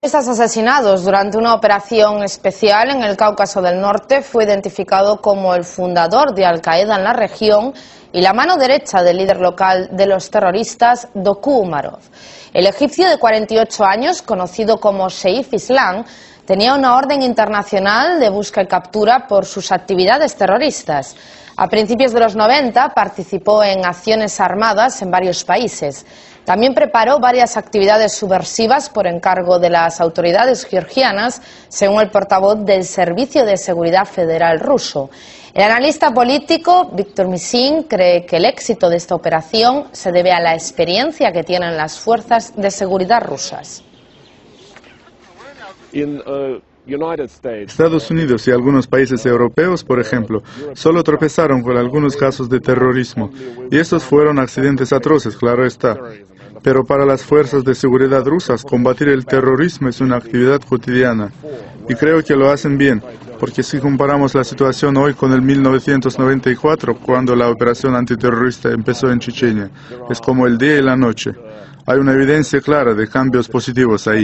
Estás asesinados durante una operación especial en el Cáucaso del Norte fue identificado como el fundador de Al-Qaeda en la región y la mano derecha del líder local de los terroristas, Doku Umarov. El egipcio de 48 años, conocido como Sheikh Islam, tenía una orden internacional de busca y captura por sus actividades terroristas. A principios de los 90 participó en acciones armadas en varios países. También preparó varias actividades subversivas por encargo de las autoridades georgianas, según el portavoz del Servicio de Seguridad Federal ruso. El analista político Víctor Misin cree que el éxito de esta operación se debe a la experiencia que tienen las fuerzas de seguridad rusas. Uh, Estados Unidos y algunos países europeos, por ejemplo, solo tropezaron con algunos casos de terrorismo. Y estos fueron accidentes atroces, claro está. Pero para las fuerzas de seguridad rusas, combatir el terrorismo es una actividad cotidiana. Y creo que lo hacen bien, porque si comparamos la situación hoy con el 1994, cuando la operación antiterrorista empezó en Chechenia, es como el día y la noche. Hay una evidencia clara de cambios positivos ahí.